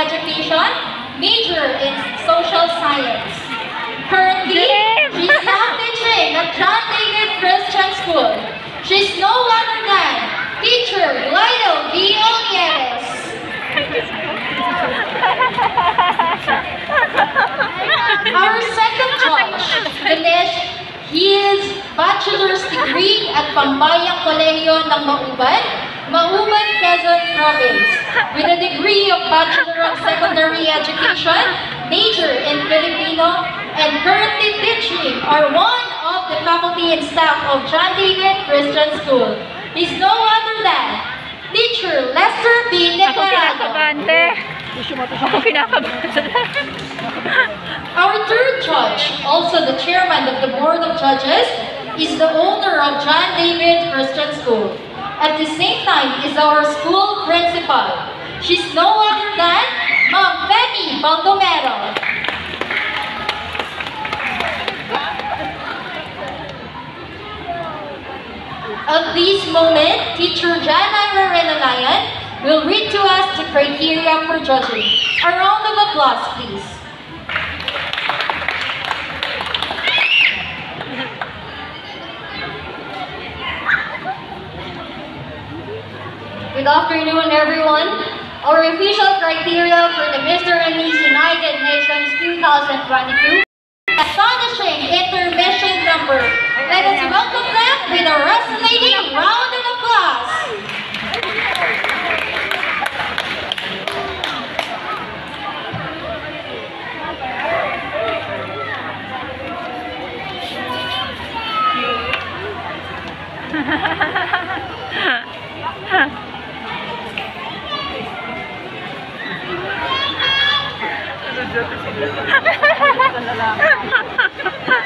education, major in social science. Currently, she's now teaching at John David Christian School. She's no other than teacher Lionel V. Olieres. Our second judge finished his bachelor's degree at Pambayang Kolehiyo ng Mauban, Mauban, Quezon Province, with a degree of Bachelor of Secondary Education, major in Filipino, and currently teaching are one of the faculty and staff of John David Christian School. He's no other than teacher Lester B. Declarado. Ako kinakabahan. Our third judge, also the chairman of the board of judges, is the owner of John David Christian School. At the same time, is our school principal. She's no other than Ma'am Femi Baldomero. At this moment, teacher Jana Renanayan will read to us the criteria for judging. A round of applause, please. Good afternoon, everyone. Our official criteria for the Mr. and Miss United Nations 2022哈哈哈！哈哈！